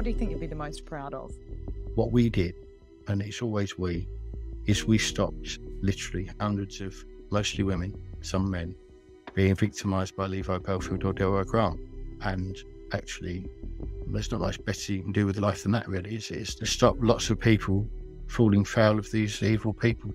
What do you think you'd be the most proud of? What we did, and it's always we, is we stopped literally hundreds of mostly women, some men, being victimised by Levi Bellfield or Delroy Grant. And actually, there's not much better you can do with life than that, really, is it? It's to stop lots of people falling foul of these evil people.